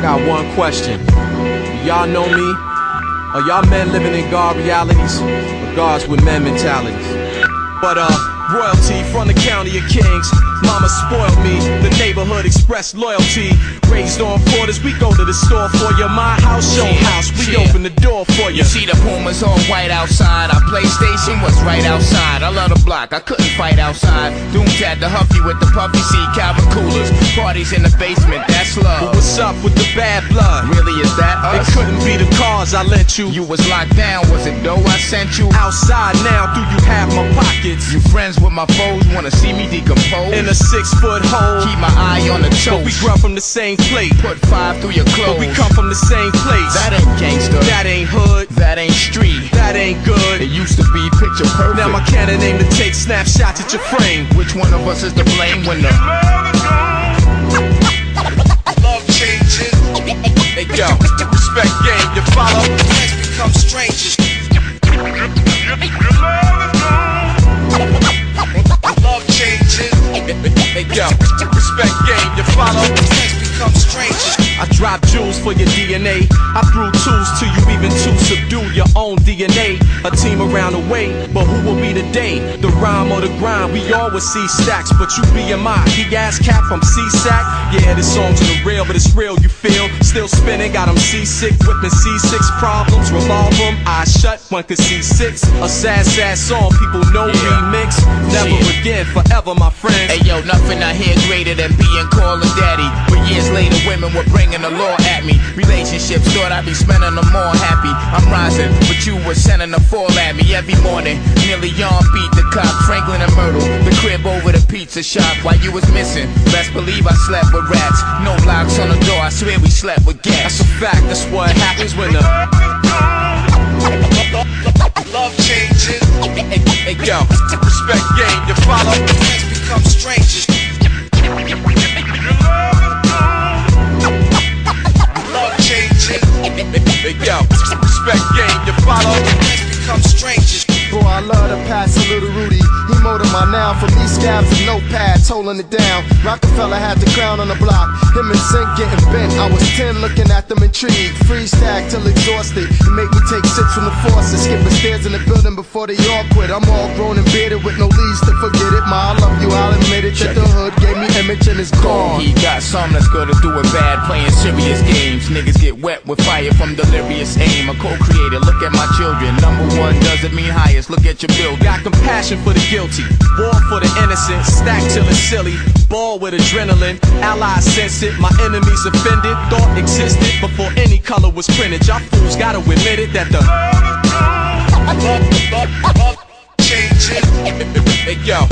I got one question. Y'all know me? Are y'all men living in God realities? Or gods with men mentalities? But uh Royalty from the county of kings. Mama spoiled me, the neighborhood expressed loyalty. Raised on quarters, we go to the store for you. My house, your house, we open the door for you. You see the Pumas all white outside. Our PlayStation was right outside. I love the block, I couldn't fight outside. Doomed had the Huffy with the puffy seat, Calvin coolers. Parties in the basement, that's love. But What's up with the bad blood? Really, is that us? It couldn't be the cars I lent you. You was locked down, was it dough I sent you? outside now, do you have my pockets? You friends with my foes, wanna see me decompose? in a six foot hole. Keep my eye on the But we toes. grew from the same plate. Put five through your clothes. But we come from the same place. That ain't gangster. That ain't hood. That ain't street. That ain't good. It used to be picture perfect. Now my cannon aim to take snapshots at your frame. Which one of us is to blame when the Love changes, Hey yo, respect game, you follow? friends become strangers. For your DNA. I threw tools to you even to subdue your own DNA. A team around the way, but who will be the day? The rhyme or the grind? We always see stacks, but you be in my He ass cap from C-Sack. Yeah, this song's in the real, but it's real, you feel? Still spinning, got 'em seasick, whipping C6 problems. Revolve 'em, eyes shut, one could see six. A sad, sad song, people know Yeah. remix. Never Yeah. again, forever, my friend. Hey yo, nothing I hear greater than being called a daddy. But years later, women were bringing the law at me. Relationships thought I'd be spending them more happy. I'm rising, but you were sending a fall at me every morning. Nearly on beat the cop, Franklin and Myrtle. The crib over the pizza shop while you was missing. Best believe I slept with rats. No locks on the door, I swear we slept with gas. That's a fact, that's what happens when the. Love changes, Hey yo, respect game, you follow? friends become strangers. Pass a little Rudy. He molded my now from these scabs and notepads, holding it down. Rockefeller had the crown on the block. Him and Zink getting bent. I was 10 looking at them intrigued. Free stack till exhausted. It make me take six from the forces. Skipping stairs in the building before they all quit. I'm all grown and bearded with no leads to forget it. Ma, I love you, I'll admit it. That the hood gave me image and it's gone. He got some that's good to do it bad, playing serious games. Niggas get wet with fire from delirious aim. A co-creator, look at my children. Number one doesn't mean highest, look at your bill. Got compassion for the guilty, war for the innocent, stack till it's silly, ball with adrenaline, allies sense it, my enemies offended, thought existed before any color was printed. Y'all fools gotta admit it that the. Love, love Hey yo,